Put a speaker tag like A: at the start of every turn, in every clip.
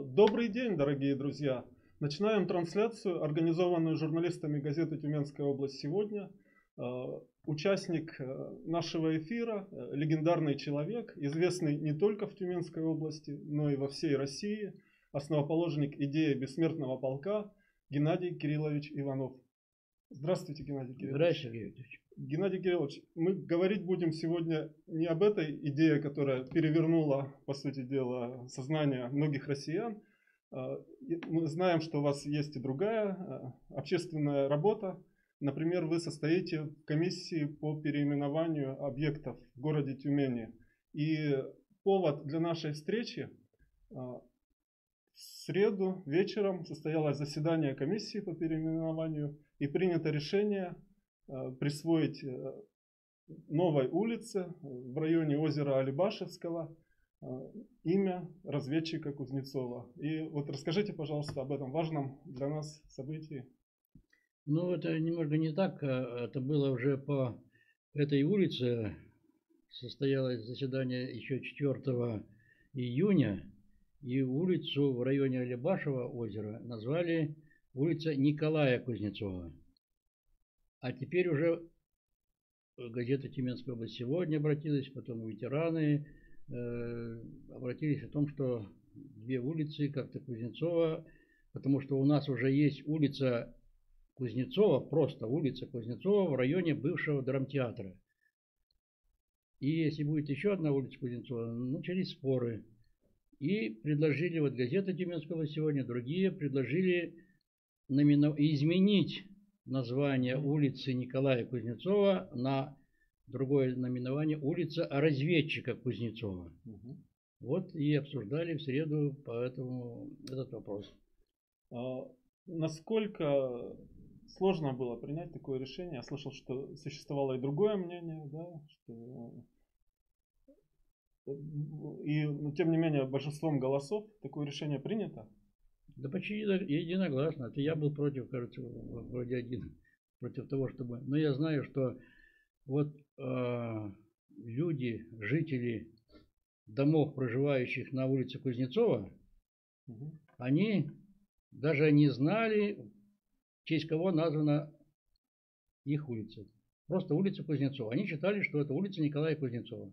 A: Добрый день, дорогие друзья! Начинаем трансляцию, организованную журналистами газеты «Тюменская область сегодня». А, участник э, нашего эфира, э, легендарный человек, известный не только в Тюменской области, но и во всей России, основоположник идеи бессмертного полка Геннадий Кириллович Иванов. Здравствуйте, Геннадий Кириллович.
B: Здравствуйте, Геннадий
A: Геннадий Кириллович, мы говорить будем сегодня не об этой идее, которая перевернула, по сути дела, сознание многих россиян. А, мы знаем, что у вас есть и другая а, общественная работа. Например, вы состоите в комиссии по переименованию объектов в городе Тюмени. И повод для нашей встречи а, среду вечером состоялось заседание комиссии по переименованию и принято решение Э, присвоить э, новой улице в районе озера Алибашевского э, имя разведчика Кузнецова. И вот расскажите, пожалуйста, об этом важном для нас событии.
B: Ну, это немного не так. Это было уже по этой улице. Состоялось заседание еще 4 июня. И улицу в районе Алибашева озера назвали улица Николая Кузнецова. А теперь уже газета Тюменская область сегодня обратилась, потом ветераны э, обратились о том, что две улицы, как-то Кузнецова, потому что у нас уже есть улица Кузнецова, просто улица Кузнецова в районе бывшего драмтеатра. И если будет еще одна улица Кузнецова, начались споры. И предложили, вот газета Тюменского сегодня, другие предложили изменить название улицы Николая Кузнецова на другое наименование улица разведчика Кузнецова. Угу. Вот и обсуждали в среду поэтому этот вопрос.
A: А, насколько сложно было принять такое решение? Я слышал, что существовало и другое мнение, да, что и, но тем не менее, большинством голосов такое решение принято.
B: Да почти единогласно. Это я был против, кажется, вроде один, против того, чтобы... Но я знаю, что вот э, люди, жители домов, проживающих на улице Кузнецова, угу. они даже не знали, в честь кого названа их улица. Просто улица Кузнецова. Они считали, что это улица Николая Кузнецова.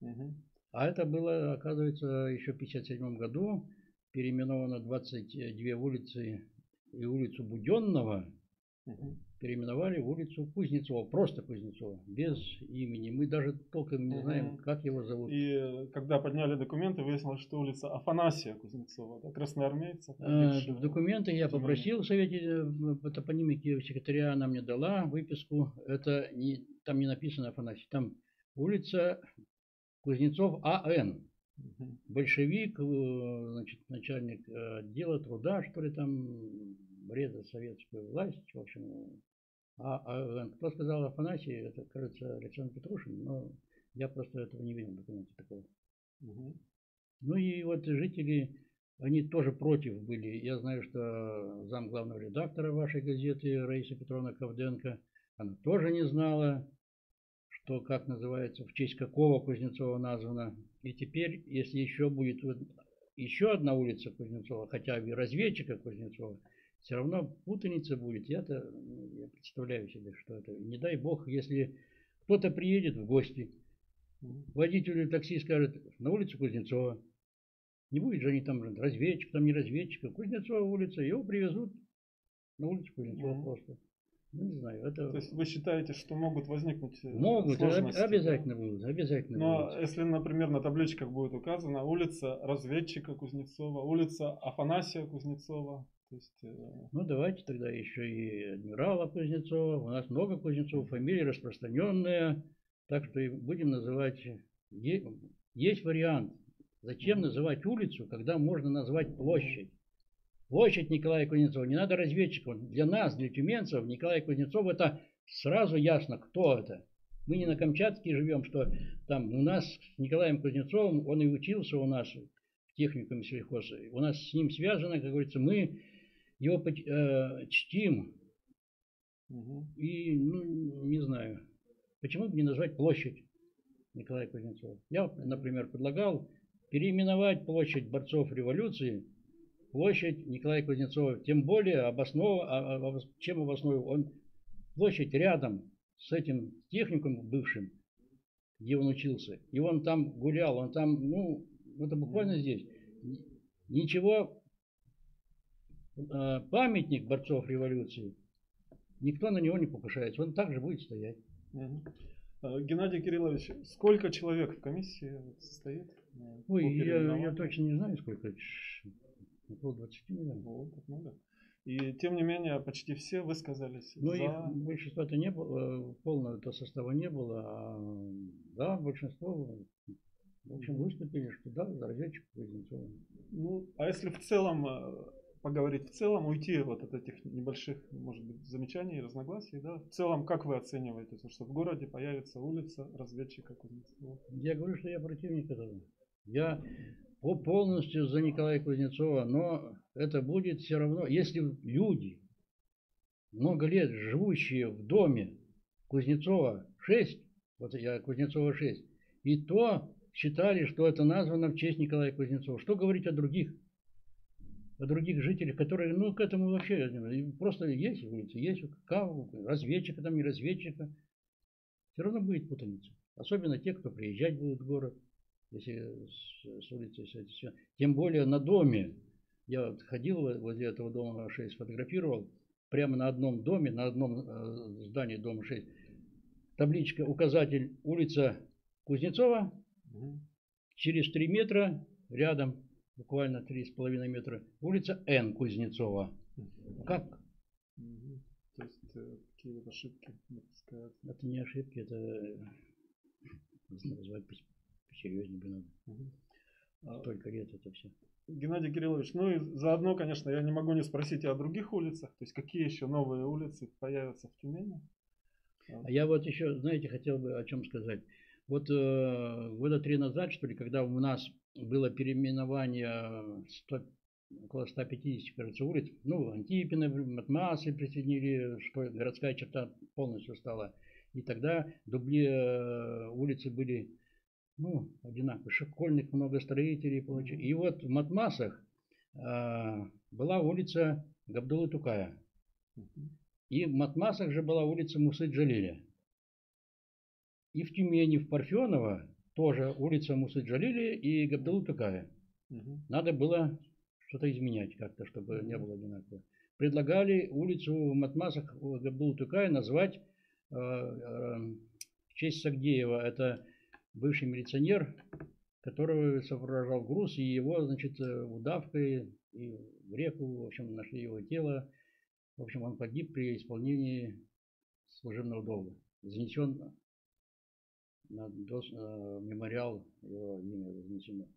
B: Угу. А это было, оказывается, еще в 1957 году переименовано 22 улицы и улицу Буденного угу. переименовали в улицу Кузнецова, просто Кузнецова, без имени. Мы даже толком не знаем, как его зовут.
A: И когда подняли документы, выяснилось, что улица Афанасия Кузнецова, да, красноармейца.
B: А, в документы я попросил в Совете э, топонимики секретаря, она мне дала выписку. Это не, там не написано Афанасий, там улица Кузнецов А.Н. Большевик, э, значит, начальник э, отдела труда, что ли, там, бреда советскую власть, в общем. А, а кто сказал Афанасий, это, кажется, Александр Петрушин, но я просто этого не видел в документе такого. Угу. Ну и вот жители, они тоже против были. Я знаю, что зам главного редактора вашей газеты Раиса Петровна Ковденко, она тоже не знала, что как называется, в честь какого Кузнецова названо. И теперь, если еще будет вот еще одна улица Кузнецова, хотя бы разведчика Кузнецова, все равно путаница будет. Я-то я представляю себе, что это. Не дай бог, если кто-то приедет в гости, водитель или такси скажет, на улицу Кузнецова. Не будет же они там разведчик, там не разведчик, а Кузнецова улица, его привезут на улицу Кузнецова mm-hmm. просто. Знаю, это...
A: То есть вы считаете, что могут возникнуть э,
B: Могут, сложности, обязательно да? будут, обязательно
A: Но будут. если, например, на табличках будет указана улица разведчика Кузнецова, улица Афанасия Кузнецова, то есть... Э,
B: ну, давайте тогда еще и адмирала Кузнецова. У нас много Кузнецов, фамилии распространенные, так что и будем называть... Есть вариант. Зачем называть улицу, когда можно назвать площадь? Площадь Николая Кузнецова. Не надо разведчиков. Для нас, для тюменцев, Николай Кузнецов это сразу ясно, кто это. Мы не на Камчатке живем, что там у нас с Николаем Кузнецовым, он и учился у нас в техникуме сельхоз. У нас с ним связано, как говорится, мы его э, чтим. Угу. И, ну, не знаю, почему бы не назвать площадь Николая Кузнецова. Я, например, предлагал переименовать площадь борцов революции площадь Николая Кузнецова, тем более обоснов... А, а, чем обосновал он площадь рядом с этим техникумом бывшим, где он учился. И он там гулял, он там, ну, это буквально здесь. Ничего, а, памятник борцов революции, никто на него не покушается, он также будет стоять.
A: Геннадий Кириллович, сколько человек в комиссии состоит?
B: Ой, я, я точно не знаю, сколько. Около 20 миллионов.
A: О, так много. И тем не менее, почти все высказались.
B: Ну, за... их большинства-то не было, э, полного -то состава не было, а да, большинство, в общем, выступили, что да, за разведчик Кузнецова.
A: Ну, а если в целом э, поговорить в целом, уйти вот от этих небольших, может быть, замечаний и разногласий, да, в целом, как вы оцениваете, что в городе появится улица разведчика Кузнецова?
B: Я говорю, что я противник этого. Я полностью за Николая Кузнецова, но это будет все равно, если люди, много лет живущие в доме Кузнецова 6, вот я Кузнецова 6, и то считали, что это названо в честь Николая Кузнецова. Что говорить о других? О других жителях, которые, ну, к этому вообще просто есть улица, есть разведчика там, не разведчика. Все равно будет путаница. Особенно те, кто приезжать будут в город если с, с улицы все. Тем более на доме. Я вот ходил возле этого дома 6, фотографировал. Прямо на одном доме, на одном э, здании дома 6. Табличка, указатель улица Кузнецова. Угу. Через 3 метра рядом, буквально 3,5 метра, улица Н. Кузнецова. Угу. Как?
A: Угу. То есть э, какие ошибки допускают?
B: Это не ошибки, это э, назвать серьезнее бы надо. Угу. Столько лет это все.
A: Геннадий Кириллович, ну и заодно, конечно, я не могу не спросить и о других улицах. То есть какие еще новые улицы появятся в Тюмени?
B: А я вот еще, знаете, хотел бы о чем сказать. Вот э, года три назад, что ли, когда у нас было переименование 100, около 150, кажется, улиц, ну, Антипины, Матмасы присоединили, что городская черта полностью стала. И тогда дубли э, улицы были ну, одинаково, школьных много строителей и прочее. И вот в Матмасах э, была улица Габдулы Тукая. И в Матмасах же была улица Мусы Джалиля. И в Тюмени, в Парфеново тоже улица Мусы Джалили и Габдулы Тукая. Надо было что-то изменять как-то, чтобы не было одинаково. Предлагали улицу в Матмасах Габдулы Тукая назвать э, э, в честь Сагдеева. Это бывший милиционер, который соображал груз, и его, значит, э, удавкой и в реку, в общем, нашли его тело. В общем, он погиб при исполнении служебного долга. Занесен на, дос, на мемориал его имя занесено.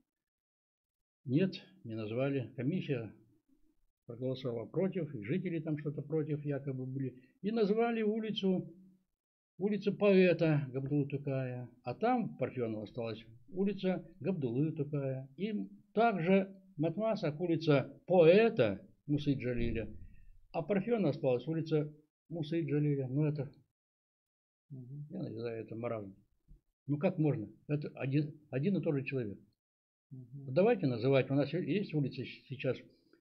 B: Нет, не назвали. Комиссия проголосовала против, и жители там что-то против якобы были. И назвали улицу улица поэта Габдулы Тукая, а там в Парфеново осталась улица Габдулы Тукая. И также Матмасах улица поэта Мусы Джалиля, а Парфенова осталась улица Мусы Джалиля. Ну это, я называю это маразм. Ну как можно? Это один, один и тот же человек. Давайте называть. У нас есть улица сейчас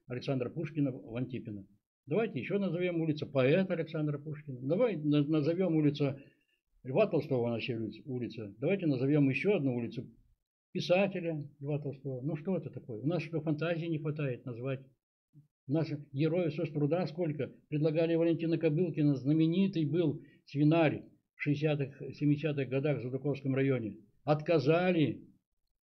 B: Александра Пушкина в Антипино. Давайте еще назовем улицу поэта Александра Пушкина. Давай назовем улицу Льва Толстого на улица. Давайте назовем еще одну улицу писателя Льва Толстого. Ну что это такое? У нас что, фантазии не хватает назвать? Наши герои соцтруда сколько? Предлагали Валентина Кобылкина, знаменитый был свинарь в 60-х, 70-х годах в Задуковском районе. Отказали,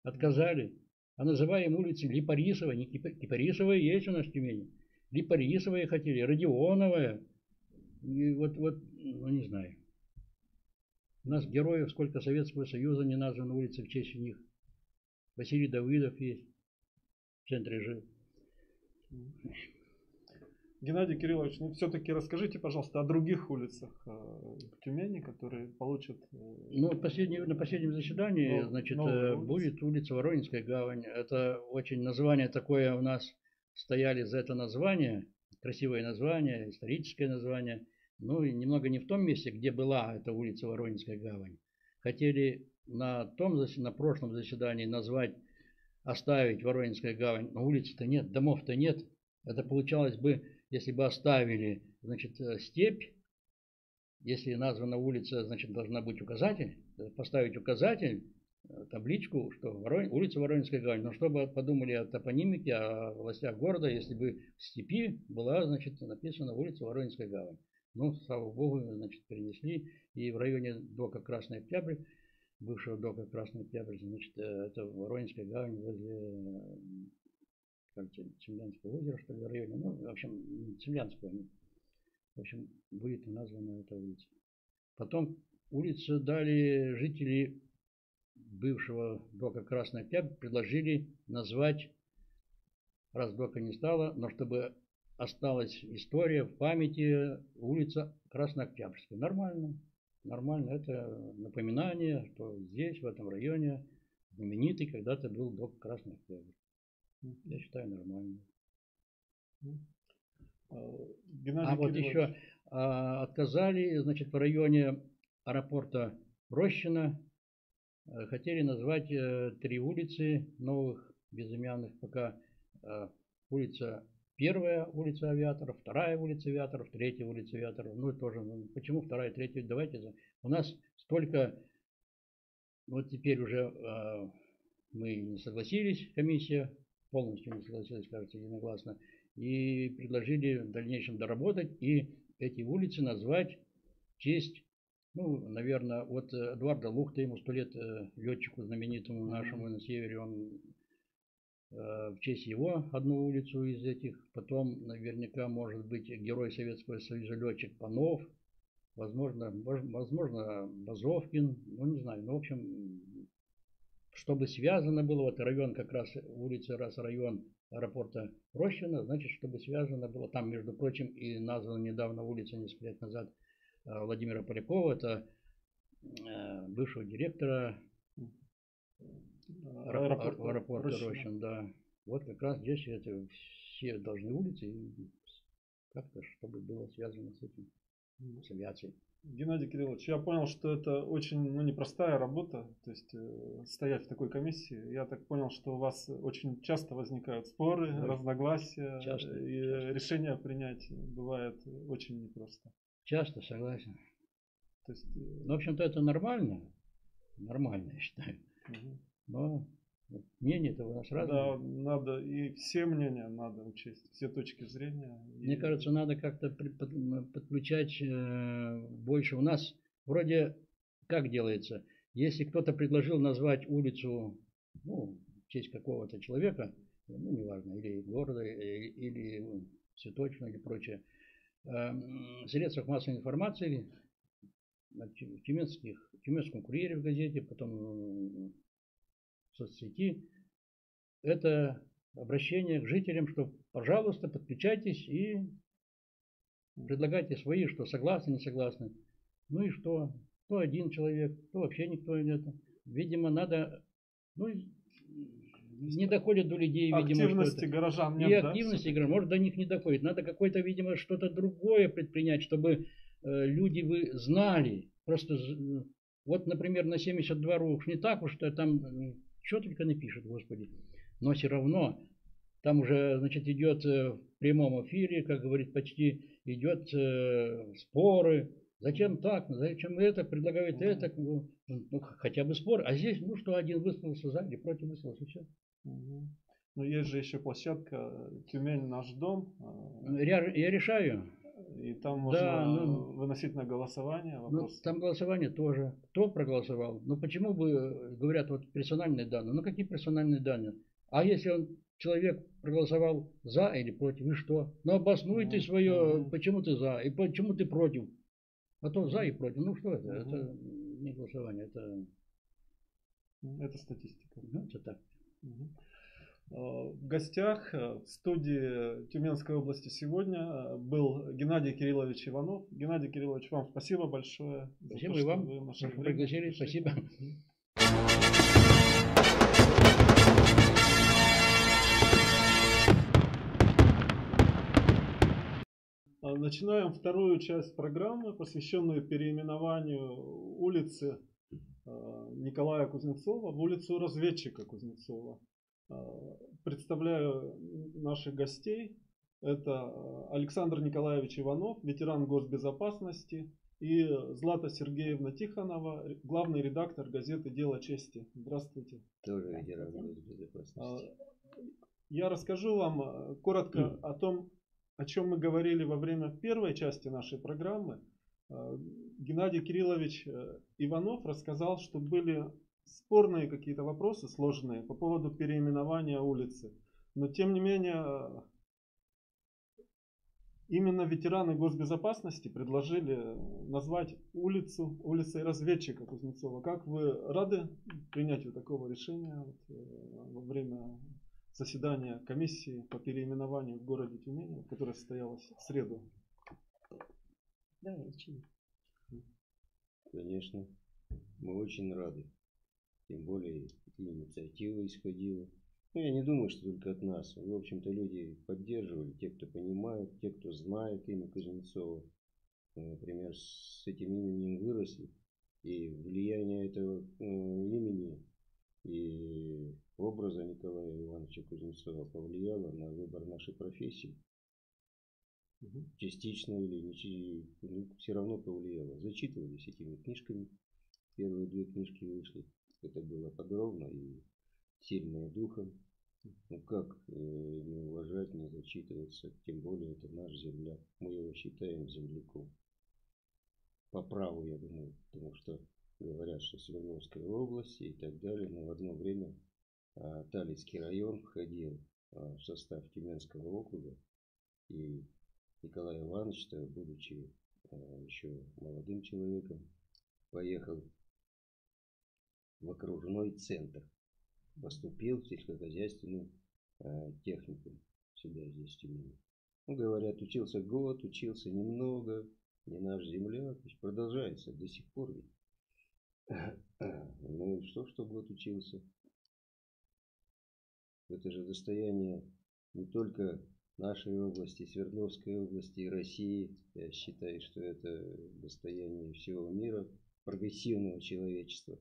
B: отказали. А называем улицы Липарисова, не Кипарисовая есть у нас в Тюмени. Липарисовая хотели, Родионовая. И вот, вот, ну не знаю. У нас героев сколько Советского Союза не названо улицы в честь них. Василий Давыдов есть. В центре жил.
A: Геннадий Кириллович, ну все-таки расскажите, пожалуйста, о других улицах э, в Тюмени, которые получат...
B: Э, ну, последний, на последнем заседании, но, значит, э, будет улица Воронинская гавань. Это очень название такое у нас стояли за это название, красивое название, историческое название, ну и немного не в том месте, где была эта улица Воронинская гавань. Хотели на том на прошлом заседании назвать оставить Воронежская гавань, но улиц-то нет, домов-то нет. Это получалось бы, если бы оставили, значит, э, степь, если названа улица, значит, должна быть указатель, э, поставить указатель, табличку, что Ворон... улица Воронежская гавань. Но чтобы подумали о топонимике, о властях города, если бы в степи была, значит, написана улица Воронежская гавань. Ну, слава богу, значит, перенесли. И в районе дока Красный Октябрь, бывшего дока Красный Октябрь, значит, э, это Воронежская гавань возле кажется, Цемлянского озера, что ли, в районе. Ну, в общем, Цемлянского. В общем, будет названа эта улица. Потом улицу дали жители бывшего дока Красный Октябрь, предложили назвать, раз дока не стало, но чтобы осталась история в памяти улица Краснооктябрьская. Нормально, нормально. Это напоминание, что здесь, в этом районе, знаменитый когда-то был док Красный Октябрь. Я считаю, нормально. А, Геннадий а вот еще а, отказали, значит, в районе аэропорта Рощина хотели назвать э, три улицы новых, безымянных пока. Э, улица Первая улица авиаторов, вторая улица авиаторов, третья улица авиаторов. Ну, тоже, почему вторая, третья? Давайте. У нас столько, вот теперь уже э, мы не согласились, комиссия полностью не согласилась, кажется, единогласно, и предложили в дальнейшем доработать и эти улицы назвать в честь, ну, наверное, вот Эдуарда Лухта, ему сто лет э, летчику знаменитому нашему на севере, он Э, в честь его одну улицу из этих. Потом наверняка может быть герой Советского Союза летчик Панов. Возможно, возможно Базовкин. Ну, не знаю. Ну, в общем, чтобы связано было, вот район как раз, улица раз район аэропорта Рощина, значит, чтобы связано было, там, между прочим, и названа недавно улица, несколько лет назад, э, Владимира Полякова, это э, бывшего директора аэропорт, аэропорт Рощин. Рощин, да. Вот как раз здесь это все должны улицы как-то, чтобы было связано с этим, с авиацией.
A: Геннадий Кириллович, я понял, что это очень ну, непростая работа, то есть э, стоять в такой комиссии. Я так понял, что у вас очень часто возникают споры, да. разногласия, часто, и часто. решения принять бывает очень непросто.
B: Часто, согласен. То есть, э... ну, в общем-то, это нормально, нормально, я считаю. Угу. Но мнение-то у нас разное.
A: Да, надо, и все мнения надо учесть, все точки зрения.
B: Мне и... кажется, надо как-то подключать э, больше. У нас вроде как делается, если кто-то предложил назвать улицу, ну, в честь какого-то человека, ну, неважно, или города, или, или ну, цветочно, или прочее, э, в средствах массовой информации, в Тюменских, Тюменском курьере в газете, потом соцсети, это обращение к жителям, что, пожалуйста, подключайтесь и предлагайте свои, что согласны, не согласны. Ну и что? То один человек, то вообще никто нет. Видимо, надо, ну, не доходит до людей, видимо.
A: Активности горожан нет,
B: И активности горожан, может, до них не доходит. Надо какое-то, видимо, что-то другое предпринять, чтобы э, люди вы знали. Просто, вот, например, на 72 уж не так уж, что там что только напишет, Господи. Но все равно там уже, значит, идет э, в прямом эфире, как говорит, почти идет э, споры. Зачем так? Зачем это? Предлагают это? Ну, ну, хотя бы спор. А здесь, ну что, один высказался за или против высказался, все.
A: Но есть же еще площадка Тюмень наш дом.
B: Я, я решаю.
A: И там можно да, ну, выносить на голосование
B: вопрос. Ну, там голосование тоже. Кто проголосовал? Ну почему бы говорят вот персональные данные? Ну какие персональные данные? А если он человек проголосовал за или против, и что? Ну обоснуй mm-hmm. ты свое, mm-hmm. почему ты за и почему ты против. А то за и против. Ну что это? Mm-hmm. Это не голосование, это...
A: Это статистика.
B: Ну, это так.
A: Mm-hmm. Э, в гостях э, в студии Тюменской области сегодня э, был Геннадий Кириллович Иванов. Геннадий Кириллович, вам спасибо большое.
B: Спасибо то, и вам. Вы пригласили. Спасибо.
A: Начинаем вторую часть программы, посвященную переименованию улицы Николая Кузнецова в улицу разведчика Кузнецова. Представляю наших гостей. Это Александр Николаевич Иванов, ветеран госбезопасности, и Злата Сергеевна Тихонова, главный редактор газеты «Дело чести». Здравствуйте.
C: Тоже ветеран госбезопасности.
A: Я расскажу вам коротко о том, о чем мы говорили во время первой части нашей программы. Геннадий Кириллович Иванов рассказал, что были спорные какие-то вопросы, сложные, по поводу переименования улицы. Но тем не менее, именно ветераны госбезопасности предложили назвать улицу улицей разведчика Кузнецова. Как вы рады принятию такого решения вот, э, во время заседания комиссии по переименованию в городе Тюмени, которое состоялось в среду?
C: Да, Конечно, мы очень рады. Тем более инициатива исходила. Ну, я не думаю, что только от нас. В общем-то, люди поддерживали, те, кто понимают, те, кто знает имя Кузнецова. Например, с этим именем выросли. И влияние этого э, имени и образа Николая Ивановича Кузнецова повлияло на выбор нашей профессии. Угу. Частично или не, ну, все равно повлияло. Зачитывались этими книжками. Первые две книжки вышли. Это было подробно и сильное духом. Ну как э, не уважать, не зачитываться, тем более это наш земляк. Мы его считаем земляком. По праву, я думаю, потому что говорят, что Свердловская область и так далее, но в одно время а, Талицкий район входил а, в состав Тюменского округа, и Николай Иванович, будучи а, еще молодым человеком, поехал в окружной центр. Поступил в сельскохозяйственную э, технику сюда, здесь, в Тюмени. Ну, говорят, учился год, учился немного, не наш земляк, продолжается до сих пор ведь. Ну что, что год учился? Это же достояние не только нашей области, Свердловской области и России. Я считаю, что это достояние всего мира, прогрессивного человечества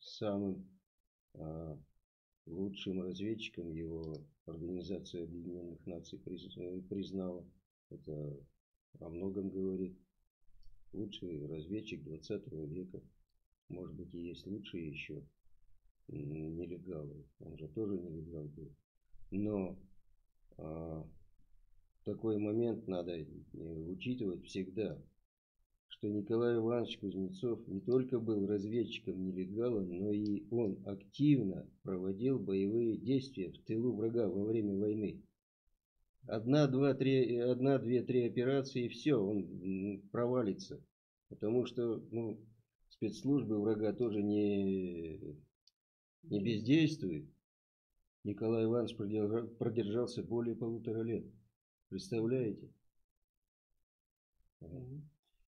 C: самым а, лучшим разведчиком его Организация Объединенных Наций э, признала. Это о многом говорит. Лучший разведчик 20 века. Может быть и есть лучшие еще нелегалы. Он же тоже нелегал был. Но а, такой момент надо э, учитывать всегда что Николай Иванович Кузнецов не только был разведчиком-нелегалом, но и он активно проводил боевые действия в тылу врага во время войны. Одна, два, три, одна, две, три операции и все, он провалится. Потому что ну, спецслужбы врага тоже не, не бездействуют. Николай Иванович продержался более полутора лет. Представляете?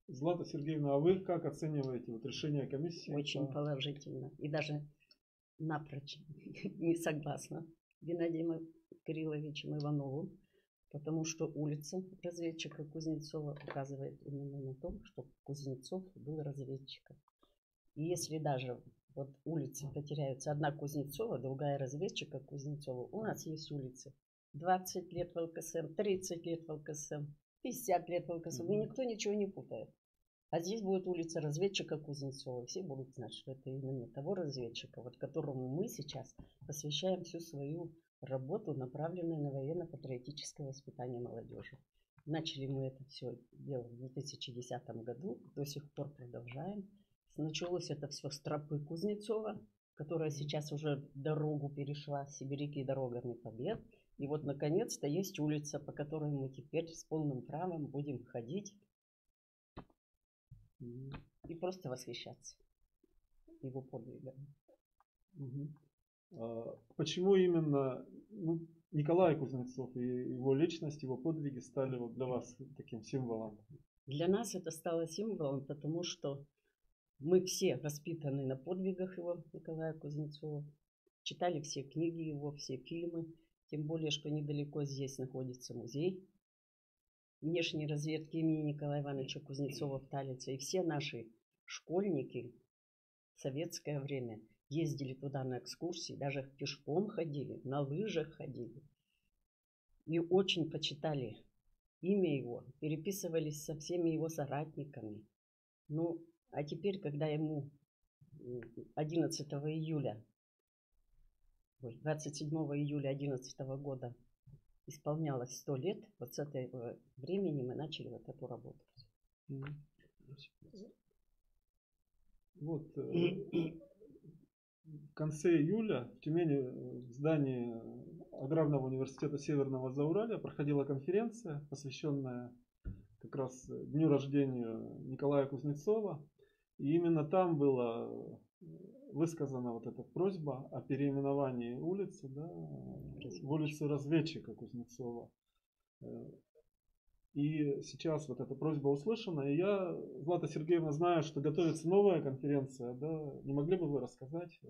A: Злата Сергеевна, а вы как оцениваете вот решение комиссии?
D: Очень положительно. И даже напрочь не согласна Геннадием Кирилловичем Ивановым, потому что улица разведчика Кузнецова указывает именно на том, что Кузнецов был разведчиком. И если даже вот улицы потеряются, одна Кузнецова, другая разведчика Кузнецова, у нас есть улицы 20 лет в ЛКСМ, 30 лет в ЛКСМ, 50 лет в ЛКСМ, и никто ничего не путает. А здесь будет улица разведчика Кузнецова. Все будут знать, что это именно того разведчика, вот которому мы сейчас посвящаем всю свою работу, направленную на военно-патриотическое воспитание молодежи. Начали мы это все делать в 2010 году, до сих пор продолжаем. Началось это все с тропы Кузнецова, которая сейчас уже дорогу перешла, Сибиряки дорогами побед. И вот, наконец-то, есть улица, по которой мы теперь с полным правом будем ходить и просто восхищаться его подвигами.
A: А почему именно ну, Николай Кузнецов и его личность, его подвиги стали вот для вас таким символом?
D: Для нас это стало символом, потому что мы все воспитаны на подвигах его, Николая Кузнецова, читали все книги его, все фильмы, тем более, что недалеко здесь находится музей внешней разведки имени Николая Ивановича Кузнецова в Талице. И все наши школьники в советское время ездили туда на экскурсии, даже пешком ходили, на лыжах ходили. И очень почитали имя его, переписывались со всеми его соратниками. Ну, а теперь, когда ему 11 июля, 27 июля 2011 года исполнялось 100 лет, вот с этого времени мы начали вот эту работу.
A: Вот э, в конце июля в Тюмени э, в здании Аграрного университета Северного Зауралья проходила конференция, посвященная как раз дню рождения Николая Кузнецова. И именно там была высказана вот эта просьба о переименовании улицы да, в улицу разведчика Кузнецова. Э, и сейчас вот эта просьба услышана. И я, Злата Сергеевна, знаю, что готовится новая конференция. Да? Не могли бы вы рассказать э,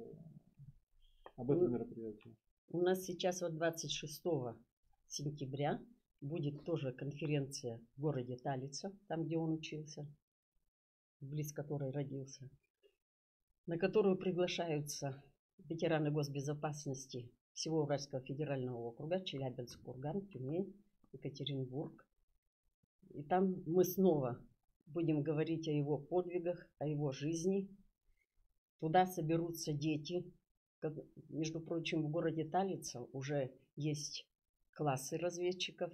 A: об этом мероприятии?
D: У нас сейчас вот 26 сентября будет тоже конференция в городе Талица, там, где он учился, близ которой родился, на которую приглашаются ветераны госбезопасности всего Уральского федерального округа, Челябинск, Курган, Тюмень, Екатеринбург, и там мы снова будем говорить о его подвигах, о его жизни. Туда соберутся дети. Между прочим, в городе Талица уже есть классы разведчиков.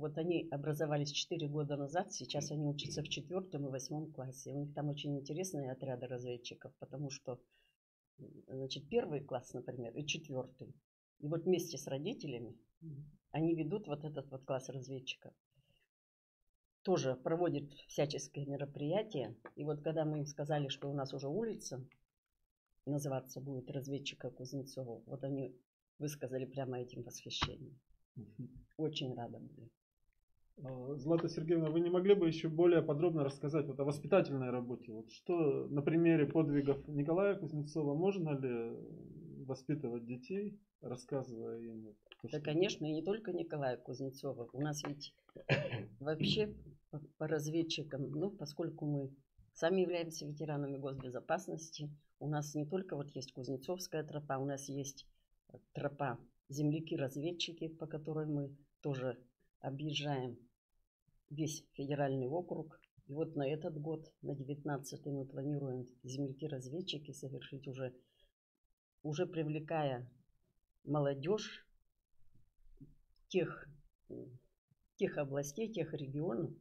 D: Вот они образовались 4 года назад, сейчас они учатся в четвертом и восьмом классе. У них там очень интересные отряды разведчиков, потому что значит, первый класс, например, и четвертый. И вот вместе с родителями они ведут вот этот вот класс разведчиков. Тоже проводит всяческие мероприятия. И вот когда мы им сказали, что у нас уже улица называться будет разведчика Кузнецова, вот они высказали прямо этим восхищение. Очень рада были.
A: А, Злата Сергеевна, вы не могли бы еще более подробно рассказать вот о воспитательной работе? Вот что на примере подвигов Николая Кузнецова можно ли воспитывать детей, рассказывая им?
D: То, да, что... конечно, и не только Николая Кузнецова. У нас ведь вообще по разведчикам, ну, поскольку мы сами являемся ветеранами госбезопасности, у нас не только вот есть Кузнецовская тропа, у нас есть тропа земляки-разведчики, по которой мы тоже объезжаем весь федеральный округ. И вот на этот год, на 19 мы планируем земляки-разведчики совершить уже, уже привлекая молодежь тех, тех областей, тех регионов,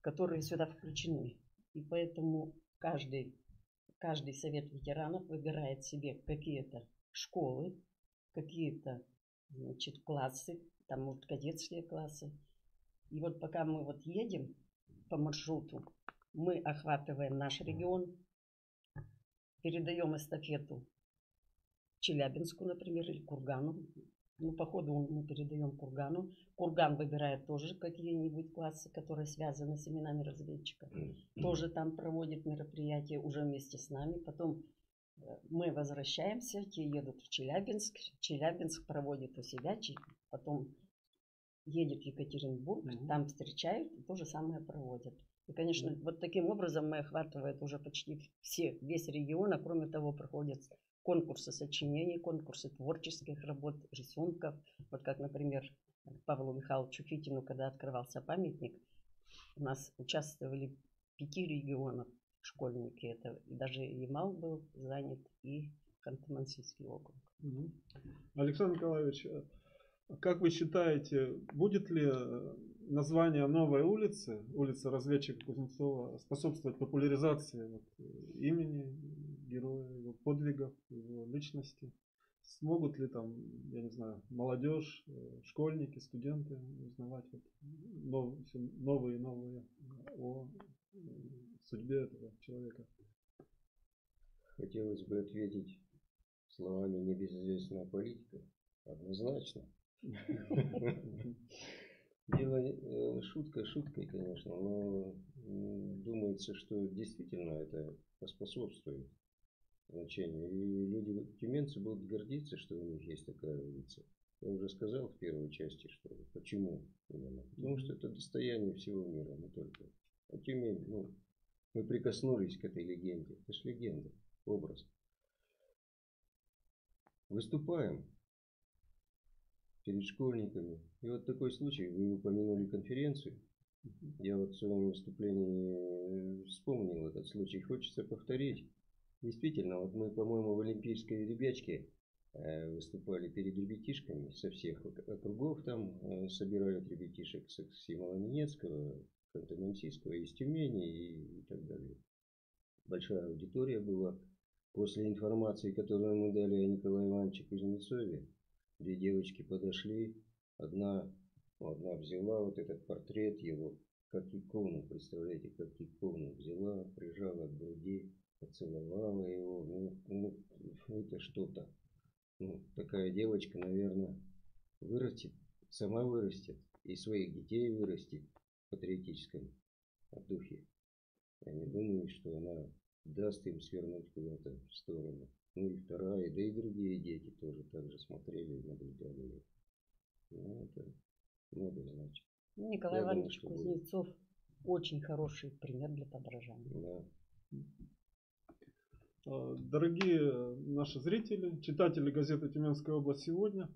D: которые сюда включены. И поэтому каждый, каждый совет ветеранов выбирает себе какие-то школы, какие-то значит, классы, там может кадетские классы. И вот пока мы вот едем по маршруту, мы охватываем наш регион, передаем эстафету Челябинску, например, или Кургану. Ну, по ходу мы передаем Кургану. Курган выбирает тоже какие-нибудь классы, которые связаны с именами разведчиков. Тоже там проводит мероприятия уже вместе с нами. Потом э, мы возвращаемся, те едут в Челябинск. Челябинск проводит у себя, потом едет в Екатеринбург, mm-hmm. там встречают и то же самое проводят. И, конечно, mm-hmm. вот таким образом мы охватываем уже почти все, весь регион, а кроме того проходят конкурсы сочинений, конкурсы творческих работ, рисунков. Вот как, например, Павлу Михайловичу Фитину, когда открывался памятник, у нас участвовали пяти регионов школьники. Это даже Ямал был занят и Ханты-Мансийский округ.
A: Александр Николаевич, как вы считаете, будет ли название новой улицы, улица разведчика Кузнецова, способствовать популяризации вот, имени героя, его подвигов, его личности? Смогут ли там, я не знаю, молодежь, э, школьники, студенты узнавать вот нов, новые и новые о судьбе этого человека?
C: Хотелось бы ответить словами небезызвестного политика. Однозначно. Дело э, шутка шуткой, конечно, но думается, что действительно это поспособствует значению. И люди, тюменцы будут гордиться, что у них есть такая улица. Я уже сказал в первой части, что почему именно. Потому что это достояние всего мира, не только. А Тюмень, ну, мы прикоснулись к этой легенде. Это же легенда. образ. Выступаем перед школьниками. И вот такой случай, вы упомянули конференцию. Я вот в своем выступлении вспомнил этот случай. Хочется повторить. Действительно, вот мы, по-моему, в Олимпийской ребячке э, выступали перед ребятишками со всех округов. Там э, собирают ребятишек с Симона-Ненецкого, Ханты-Мансийского, из Тюмени и так далее. Большая аудитория была. После информации, которую мы дали о Николае Ивановиче Кузнецове, две девочки подошли. Одна, ну, одна взяла вот этот портрет его, как икону, представляете, как икону взяла, прижала к груди, поцеловала его. Ну, ну это что-то. Ну, такая девочка, наверное, вырастет, сама вырастет и своих детей вырастет в патриотическом духе. Я не думаю, что она даст им свернуть куда-то в сторону. Ну и вторая, да и другие дети тоже так же смотрели и наблюдали. Ну, это много значит.
D: Ну, Николай
C: Я думаю,
D: Иванович
C: что будет.
D: Кузнецов очень хороший пример для подражания.
C: Да.
A: Э, Дорогие наши зрители, читатели газеты «Тюменская область сегодня»,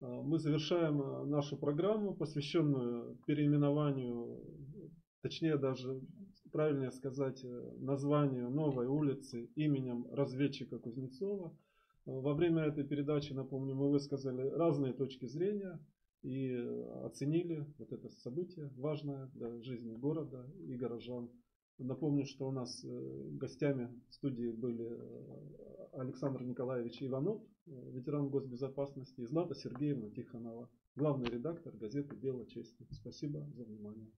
A: э, мы завершаем э, нашу программу, посвященную переименованию, точнее даже правильнее сказать, э, названию новой улицы именем разведчика Кузнецова. Э, Во время этой передачи, напомню, мы высказали разные точки зрения и э, оценили вот это событие, важное для жизни города и горожан. Напомню, что у нас гостями студии были Александр Николаевич Иванов, ветеран госбезопасности, и Злата Сергеевна Тихонова, главный редактор газеты «Дело чести». Спасибо за внимание.